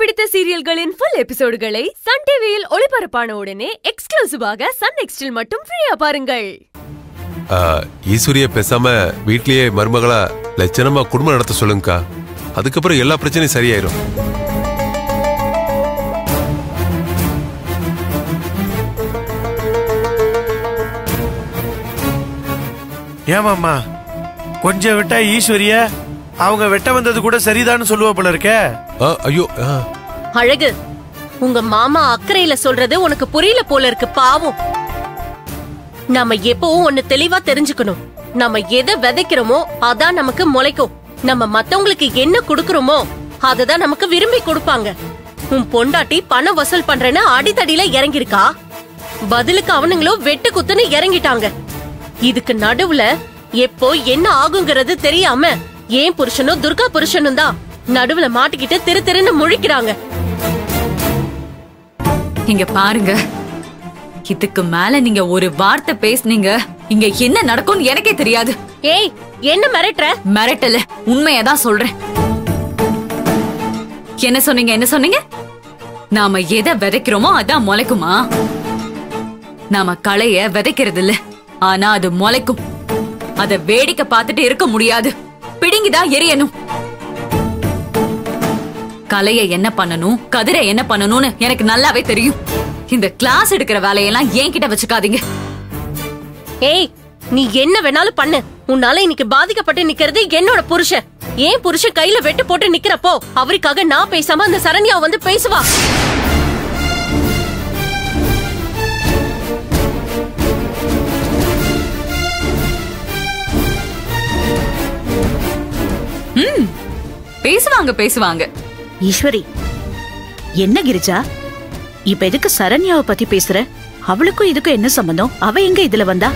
பிடித்த சீரியல்களின் full எபிசோடுகளை Sun டிவியில் ஒளிபரப்பான உடனே எக்ஸ்க்ளூசிவாக சன் நெக்ஸ்டில் மட்டும் ஃப்ரீயா பாருங்கள். ஆ, ஈஸ்வரிய பேசாம வீட்லயே மருமகளா லட்சணமா குடும்பம் நடத்த சொல்லுங்கக்கா. அதுக்கப்புறம் எல்லா பிரச்சனையும் சரியாயிரும். ஏமாம்மா கொஞ்சம் விட்டா ஈஸ்வரிய? அவங்க வெட்ட வந்தது கூட சரிதான்னு சொல்லுவா போல இருக்க. ஆ, ஐயோ ஆ. அழகு உங்க மாமா அக்கறையில சொல்றது உனக்கு புரியல போல இருக்கு பாவம். நாம எப்பவும் ஒண்ணு தெளிவா தெரிஞ்சுக்கணும். நம்ம எதை விதைக்கிறோமோ அதான் நமக்கு முளைக்கும். நம்ம மத்தவங்களுக்கு என்ன கொடுக்கறோமோ அததான் நமக்கு விரும்பி கொடுப்பாங்க. உன் பொண்டாட்டி பணம் வசூல் பண்றேன்னு அடித்தடியில இறங்கிருக்கா பதிலுக்கு அவனுங்களும் வெட்டு குத்துன்னு இறங்கிட்டாங்க. இதுக்கு நடுவுல எப்போ என்ன ஆகுங்கிறது தெரியாம ஏன் புருஷனும் துர்கா புருஷனும் தான்? நடுவுல மாட்டிக்கிட்டு திரு திருன்னு முழிக்கிறாங்க. இங்க பாருங்க. இதுக்கு மேல நீங்க ஒரு வார்த்தை பேசுனீங்க. இங்க என்ன நடக்கும்னு எனக்கே தெரியாது. ஏய் என்ன மிரட்டுற? மிரட்டல. உண்மையை தான் சொல்றேன். என்ன சொன்னீங்க என்ன சொன்னீங்க? நாம எதை விதைக்கிறோமோ அதான் முளைக்குமா? நாம களைய விதைக்கிறது இல்ல ஆனா அது முளைக்கும். அத வேடிக்கை பார்த்துட்டு இருக்க முடியாது. பிடுங்கிதான் எரியணும். கலைய என்ன பண்ணணும் கதிரை என்ன பண்ணணும்னு எனக்கு நல்லாவே தெரியும். இந்த கிளாஸ் எடுக்கிற வேலையெல்லாம் என்கிட்ட வச்சுக்காதீங்க. ஏய் நீ என்ன வேணாலும் பண்ணு. உன்னால இன்னைக்கு பாதிக்கப்பட்டு நிக்கிறது என்னோட புருஷன். ஏன் புருஷன் கையில வெட்டு போட்டு நிக்கிறப்போ அவருக்காக நான் பேசாம அந்த சரண்யா வந்து பேசுவா? பேசுவாங்க பேசுவாங்க. ஈஸ்வரி என்ன கிரிஜா? இப்ப எதுக்கு சரண்யாவை பத்தி பேசுற? அவளுக்கும் இதுக்கும் என்ன சம்பந்தம்? அவ எங்க இதுல வந்தா?